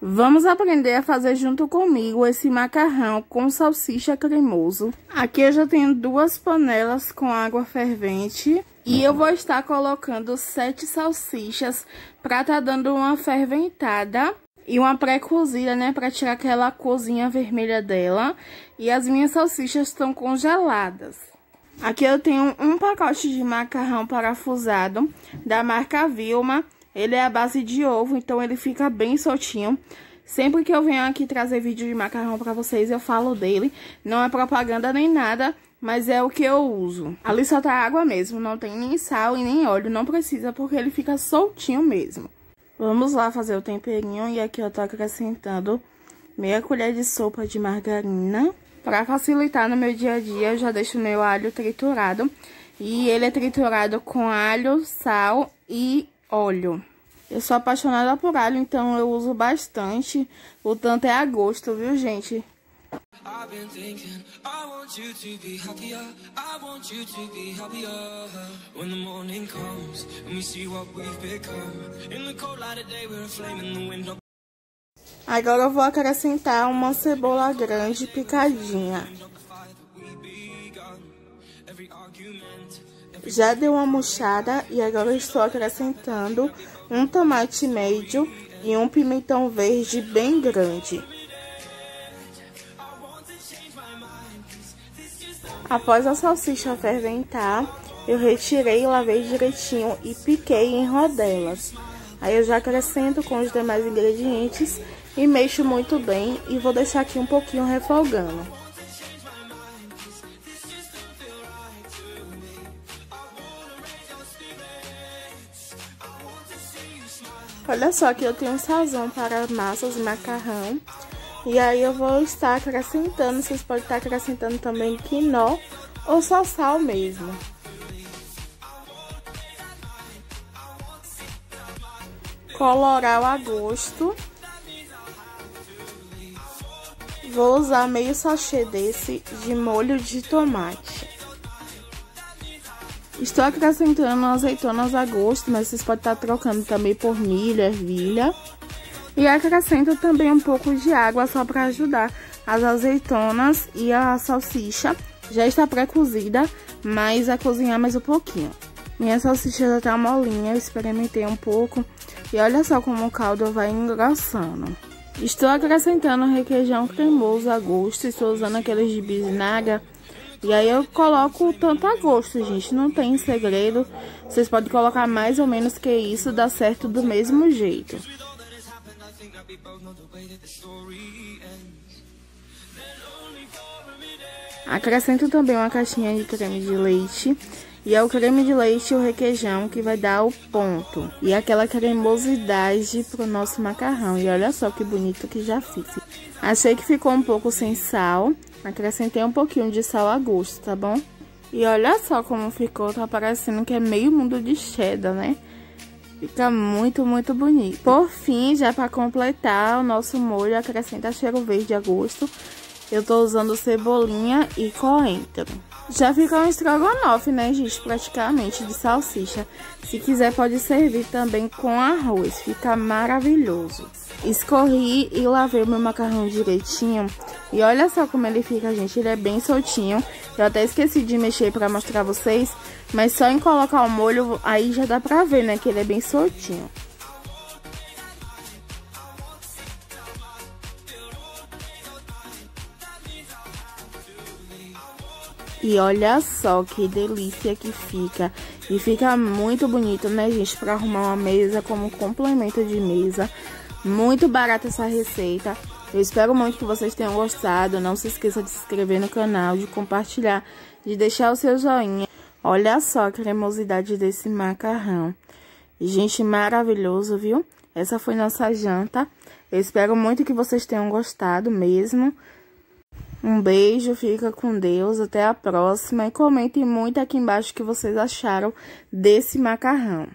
Vamos aprender a fazer junto comigo esse macarrão com salsicha cremoso. Aqui eu já tenho duas panelas com água fervente. E eu vou estar colocando sete salsichas para tá dando uma ferventada e uma pré-cozida, né, para tirar aquela corzinha vermelha dela. E as minhas salsichas estão congeladas. Aqui eu tenho um pacote de macarrão parafusado da marca Vilma. Ele é a base de ovo, então ele fica bem soltinho. Sempre que eu venho aqui trazer vídeo de macarrão pra vocês, eu falo dele. Não é propaganda nem nada, mas é o que eu uso. Ali só tá água mesmo, não tem nem sal e nem óleo. Não precisa, porque ele fica soltinho mesmo. Vamos lá fazer o temperinho. E aqui eu tô acrescentando meia colher de sopa de margarina. Pra facilitar no meu dia a dia, eu já deixo meu alho triturado. E ele é triturado com alho, sal e óleo. Eu sou apaixonada por alho, então eu uso bastante. O tanto é a gosto, viu, gente? Agora eu vou acrescentar uma cebola grande picadinha Já deu uma murchada e agora estou acrescentando um tomate médio e um pimentão verde bem grande. Após a salsicha ferventar, eu retirei, lavei direitinho e piquei em rodelas. Aí eu já acrescento com os demais ingredientes e mexo muito bem e vou deixar aqui um pouquinho refogando. Olha só que eu tenho um sazão para massas e macarrão. E aí eu vou estar acrescentando, vocês podem estar acrescentando também quinó ou só sal mesmo. Coloral a gosto. Vou usar meio sachê desse de molho de tomate. Estou acrescentando azeitonas a gosto, mas vocês podem estar trocando também por milho, ervilha. E acrescento também um pouco de água só para ajudar as azeitonas e a salsicha. Já está pré-cozida, mas a cozinhar mais um pouquinho. Minha salsicha já tá molinha, eu experimentei um pouco. E olha só como o caldo vai engrossando. Estou acrescentando requeijão cremoso a gosto. Estou usando aqueles de bisnaga e aí eu coloco tanto a gosto, gente. Não tem segredo. Vocês podem colocar mais ou menos que isso, dá certo do mesmo jeito. Acrescento também uma caixinha de creme de leite. E é o creme de leite e o requeijão que vai dar o ponto. E aquela cremosidade pro nosso macarrão. E olha só que bonito que já fiz. Achei que ficou um pouco sem sal. Acrescentei um pouquinho de sal a gosto, tá bom? E olha só como ficou, tá parecendo que é meio mundo de cheddar, né? Fica muito, muito bonito. Por fim, já para completar o nosso molho, acrescenta cheiro verde a gosto. Eu tô usando cebolinha e coentro. Já fica um estrogonofe, né, gente? Praticamente de salsicha. Se quiser, pode servir também com arroz. Fica maravilhoso. Escorri e lavei meu macarrão direitinho. E olha só como ele fica, gente. Ele é bem soltinho. Eu até esqueci de mexer pra mostrar vocês. Mas só em colocar o molho, aí já dá pra ver, né? Que ele é bem soltinho. E olha só que delícia que fica. E fica muito bonito, né, gente? Pra arrumar uma mesa como complemento de mesa. Muito barata essa receita. Eu espero muito que vocês tenham gostado. Não se esqueça de se inscrever no canal, de compartilhar, de deixar o seu joinha. Olha só a cremosidade desse macarrão. Gente, maravilhoso, viu? Essa foi nossa janta. Eu espero muito que vocês tenham gostado mesmo. Um beijo, fica com Deus, até a próxima e comentem muito aqui embaixo o que vocês acharam desse macarrão.